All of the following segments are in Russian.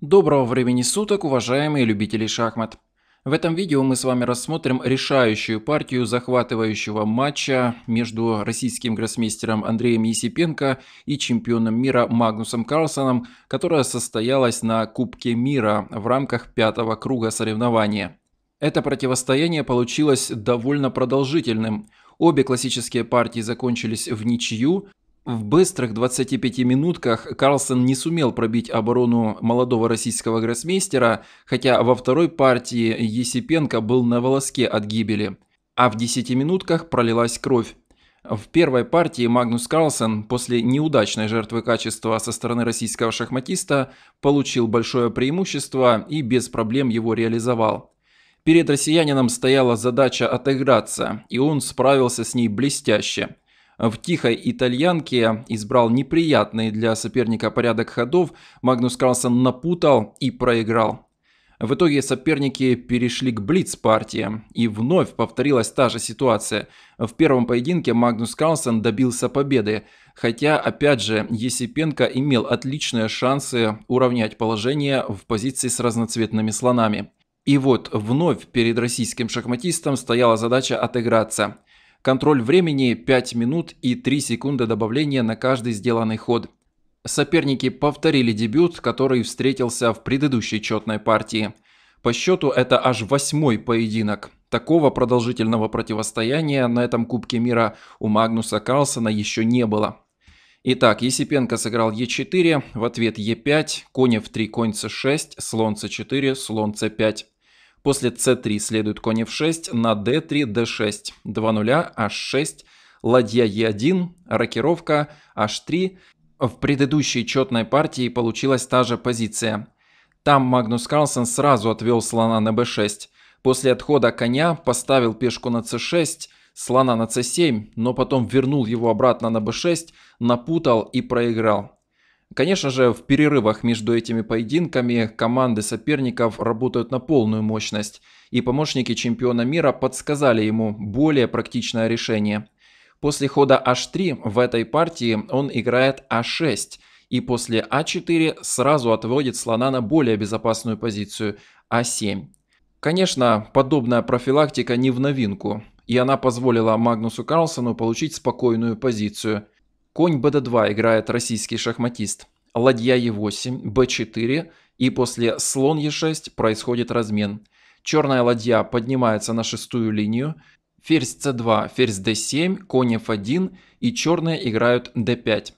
Доброго времени суток, уважаемые любители шахмат. В этом видео мы с вами рассмотрим решающую партию захватывающего матча между российским гроссмейстером Андреем Есипенко и чемпионом мира Магнусом Карлсоном, которая состоялась на Кубке мира в рамках пятого круга соревнования. Это противостояние получилось довольно продолжительным. Обе классические партии закончились в ничью, в быстрых 25 минутках Карлсон не сумел пробить оборону молодого российского гроссмейстера, хотя во второй партии Есипенко был на волоске от гибели. А в 10 минутках пролилась кровь. В первой партии Магнус Карлсон после неудачной жертвы качества со стороны российского шахматиста получил большое преимущество и без проблем его реализовал. Перед россиянином стояла задача отыграться, и он справился с ней блестяще – в тихой итальянке избрал неприятный для соперника порядок ходов, Магнус Карлсон напутал и проиграл. В итоге соперники перешли к блиц-партии, и вновь повторилась та же ситуация. В первом поединке Магнус Карлсон добился победы, хотя, опять же, Есипенко имел отличные шансы уравнять положение в позиции с разноцветными слонами. И вот вновь перед российским шахматистом стояла задача отыграться – Контроль времени 5 минут и 3 секунды добавления на каждый сделанный ход. Соперники повторили дебют, который встретился в предыдущей четной партии. По счету это аж восьмой поединок. Такого продолжительного противостояния на этом Кубке мира у Магнуса Карлсона еще не было. Итак, Есипенко сыграл Е4, в ответ Е5, конь F3, конь C6, слон C4, слон C5. После c3 следует конь f6, на d3, d6, 2 нуля, h6, ладья e1, рокировка, h3. В предыдущей четной партии получилась та же позиция. Там Магнус Карлсон сразу отвел слона на b6. После отхода коня поставил пешку на c6, слона на c7, но потом вернул его обратно на b6, напутал и проиграл. Конечно же, в перерывах между этими поединками команды соперников работают на полную мощность, и помощники чемпиона мира подсказали ему более практичное решение. После хода h3 в этой партии он играет a6, и после a4 сразу отводит слона на более безопасную позицию a7. Конечно, подобная профилактика не в новинку, и она позволила Магнусу Карлсону получить спокойную позицию – Конь bd2 играет российский шахматист. Ладья e8, b4 и после слон e6 происходит размен. Черная ладья поднимается на шестую линию. Ферзь c2, ферзь d7, конь f1 и черные играют d5.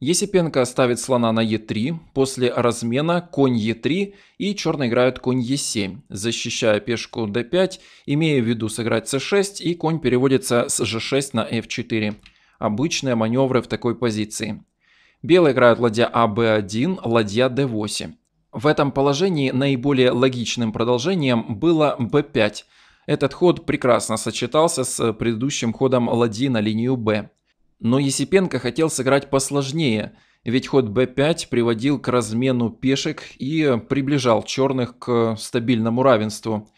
Есипенко ставит слона на e3, после размена конь e3 и черные играют конь e7, защищая пешку d5, имея в виду сыграть c6 и конь переводится с g6 на f4 обычные маневры в такой позиции. Белые играют ладья АБ1, ладья d8. В этом положении наиболее логичным продолжением было b5. Этот ход прекрасно сочетался с предыдущим ходом ладьи на линию b. Но Есипенко хотел сыграть посложнее, ведь ход b5 приводил к размену пешек и приближал черных к стабильному равенству.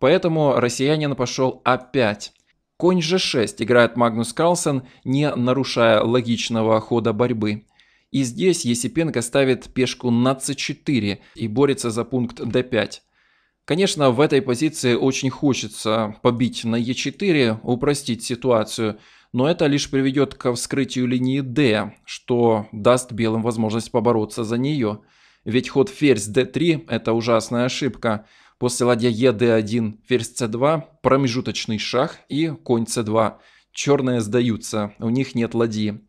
Поэтому россиянин пошел а5. Конь g6 играет Магнус Карлсон, не нарушая логичного хода борьбы. И здесь Есипенко ставит пешку на c4 и борется за пункт d5. Конечно, в этой позиции очень хочется побить на e4, упростить ситуацию, но это лишь приведет к вскрытию линии d, что даст белым возможность побороться за нее. Ведь ход ферзь d3 – это ужасная ошибка – После ладья ед1, ферзь c2, промежуточный шаг и конь c2. Черные сдаются, у них нет ладьи.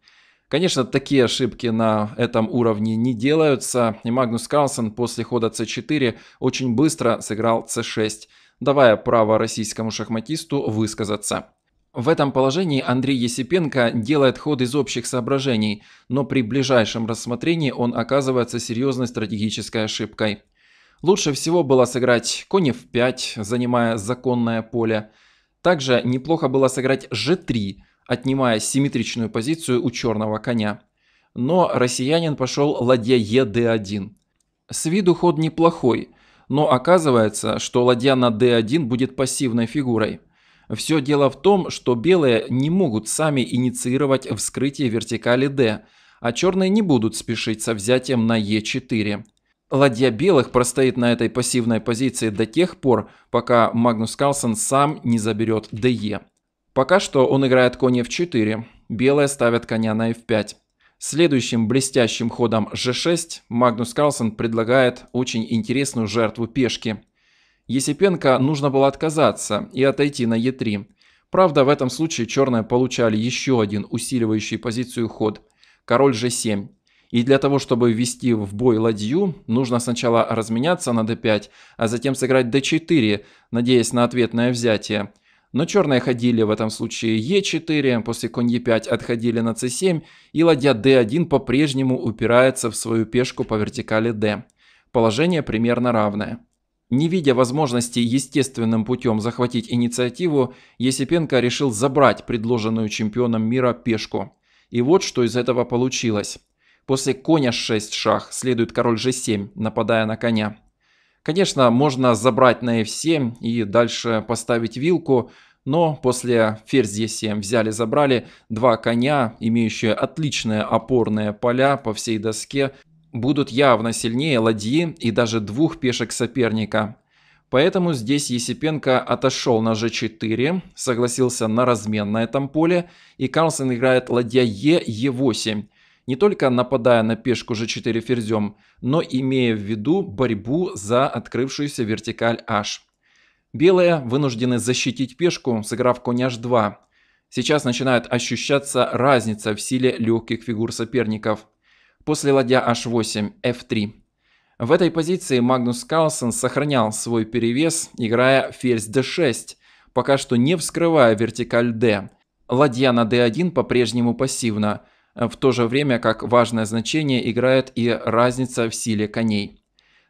Конечно, такие ошибки на этом уровне не делаются, и Магнус Карлсон после хода c4 очень быстро сыграл c6, давая право российскому шахматисту высказаться. В этом положении Андрей Есипенко делает ход из общих соображений, но при ближайшем рассмотрении он оказывается серьезной стратегической ошибкой. Лучше всего было сыграть конь f5, занимая законное поле. Также неплохо было сыграть g3, отнимая симметричную позицию у черного коня. Но россиянин пошел ладья ед1. С виду ход неплохой, но оказывается, что ладья на d1 будет пассивной фигурой. Все дело в том, что белые не могут сами инициировать вскрытие вертикали d, а черные не будут спешить со взятием на e4. Ладья белых простоит на этой пассивной позиции до тех пор, пока Магнус Карлсон сам не заберет ДЕ. Пока что он играет конь f4, белые ставят коня на f5. Следующим блестящим ходом g6 Магнус Карлсон предлагает очень интересную жертву пешки. Есипенко нужно было отказаться и отойти на e3. Правда, в этом случае черные получали еще один усиливающий позицию ход – король g7. И для того, чтобы ввести в бой ладью, нужно сначала разменяться на d5, а затем сыграть d4, надеясь на ответное взятие – но черные ходили в этом случае Е4, после конь Е5 отходили на С7, и ладья D1 по-прежнему упирается в свою пешку по вертикали D. Положение примерно равное. Не видя возможности естественным путем захватить инициативу, Есипенко решил забрать предложенную чемпионом мира пешку. И вот что из этого получилось. После коня 6 шах следует король g7, нападая на коня. Конечно, можно забрать на f7 и дальше поставить вилку, но после ферзь e7 взяли-забрали два коня, имеющие отличные опорные поля по всей доске, будут явно сильнее ладьи и даже двух пешек соперника. Поэтому здесь Есипенко отошел на g4, согласился на размен на этом поле, и Карлсон играет ладья e, e8, не только нападая на пешку g4 ферзем, но имея в виду борьбу за открывшуюся вертикаль h. Белые вынуждены защитить пешку, сыграв конь h2. Сейчас начинает ощущаться разница в силе легких фигур соперников. После ладья h8, f3. В этой позиции Магнус Карлсон сохранял свой перевес, играя ферзь d6, пока что не вскрывая вертикаль d. Ладья на d1 по-прежнему пассивна – в то же время как важное значение играет и разница в силе коней.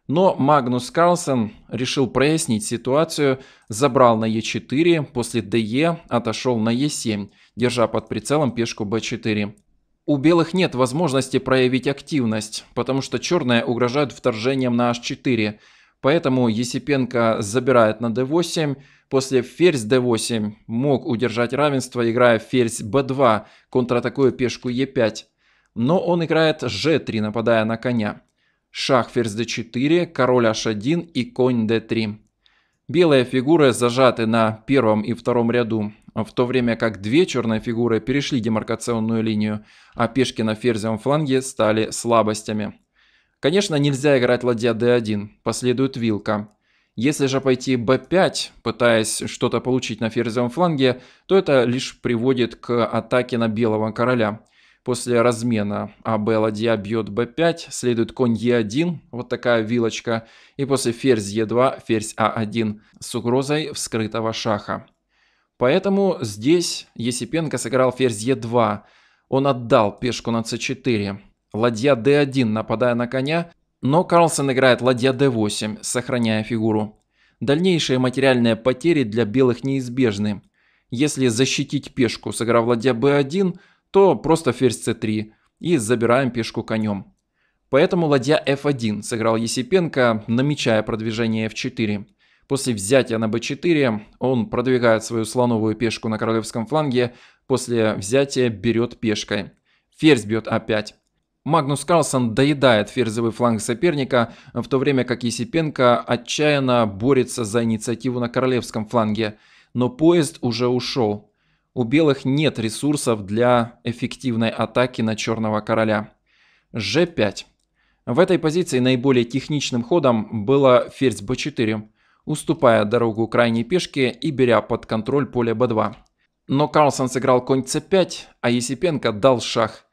Но Магнус Карлсон решил прояснить ситуацию, забрал на Е4, после ДЕ отошел на Е7, держа под прицелом пешку Б4. У белых нет возможности проявить активность, потому что черные угрожают вторжением на H4, поэтому Есипенко забирает на d8, После ферзь d8 мог удержать равенство, играя ферзь b2, контратакуя пешку e5. Но он играет g3, нападая на коня. Шах ферзь d4, король h1 и конь d3. Белые фигуры зажаты на первом и втором ряду, в то время как две черные фигуры перешли демаркационную линию, а пешки на ферзевом фланге стали слабостями. Конечно, нельзя играть ладья d1, последует вилка. Если же пойти b5, пытаясь что-то получить на ферзевом фланге, то это лишь приводит к атаке на белого короля. После размена АБ ладья бьет b5, следует конь e1, вот такая вилочка, и после ферзь e2, ферзь а1 с угрозой вскрытого шаха. Поэтому здесь Есипенко сыграл ферзь e2, он отдал пешку на c4. Ладья d1, нападая на коня, но Карлсон играет ладья d8, сохраняя фигуру. Дальнейшие материальные потери для белых неизбежны. Если защитить пешку, сыграв ладья b1, то просто ферзь c3 и забираем пешку конем. Поэтому ладья f1 сыграл Есипенко, намечая продвижение f4. После взятия на b4 он продвигает свою слоновую пешку на королевском фланге, после взятия берет пешкой. Ферзь бьет a5. Магнус Карлсон доедает ферзевый фланг соперника, в то время как Есипенко отчаянно борется за инициативу на королевском фланге. Но поезд уже ушел. У белых нет ресурсов для эффективной атаки на черного короля. G5. В этой позиции наиболее техничным ходом было ферзь b4, уступая дорогу крайней пешке и беря под контроль поле b2. Но Карлсон сыграл конь c5, а Есипенко дал шах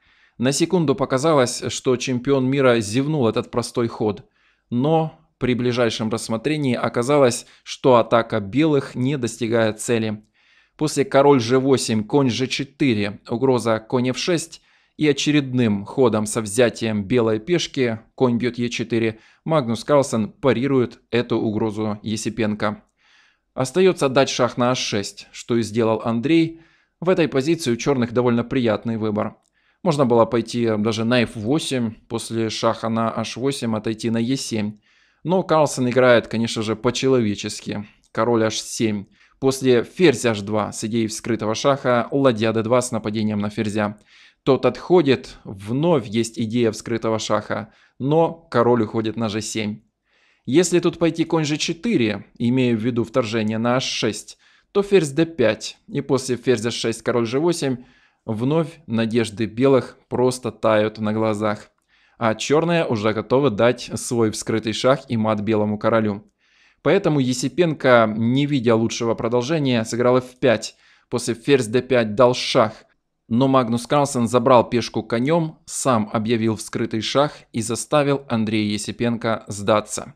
на секунду показалось, что чемпион мира зевнул этот простой ход. Но при ближайшем рассмотрении оказалось, что атака белых не достигает цели. После король g8, конь g4, угроза конь f6 и очередным ходом со взятием белой пешки, конь бьет e4, Магнус Карлсон парирует эту угрозу Есипенко. Остается дать шах на h6, что и сделал Андрей. В этой позиции у черных довольно приятный выбор. Можно было пойти даже на f8, после шаха на h8 отойти на e7. Но Карлсон играет, конечно же, по-человечески. Король h7. После ферзь h2 с идеей вскрытого шаха, ладья d2 с нападением на ферзя. Тот отходит, вновь есть идея вскрытого шаха, но король уходит на g7. Если тут пойти конь g4, имея в виду вторжение на h6, то ферзь d5, и после ферзя 6 король g8 вновь надежды белых просто тают на глазах. А черные уже готовы дать свой вскрытый шах и мат белому королю. Поэтому Есипенко, не видя лучшего продолжения, сыграл f5, после ферзь d5 дал шах – но Магнус Карлсон забрал пешку конем, сам объявил вскрытый шах и заставил Андрея Есипенко сдаться.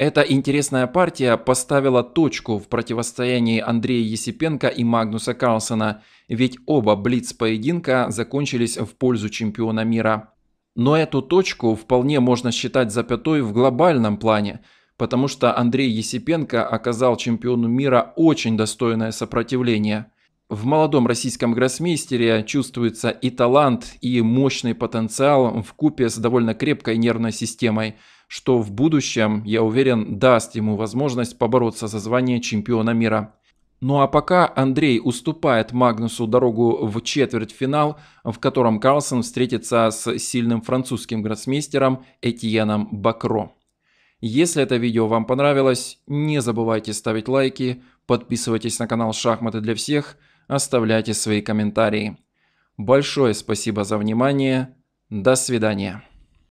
Эта интересная партия поставила точку в противостоянии Андрея Есипенко и Магнуса Карлсона, ведь оба блиц-поединка закончились в пользу чемпиона мира. Но эту точку вполне можно считать запятой в глобальном плане, потому что Андрей Есипенко оказал чемпиону мира очень достойное сопротивление – в молодом российском гроссмейстере чувствуется и талант, и мощный потенциал в купе с довольно крепкой нервной системой, что в будущем, я уверен, даст ему возможность побороться за звание чемпиона мира. Ну а пока Андрей уступает Магнусу дорогу в четвертьфинал, в котором Карлсон встретится с сильным французским гроссмейстером Этьеном Бакро. Если это видео вам понравилось, не забывайте ставить лайки, подписывайтесь на канал «Шахматы для всех», оставляйте свои комментарии. Большое спасибо за внимание. До свидания.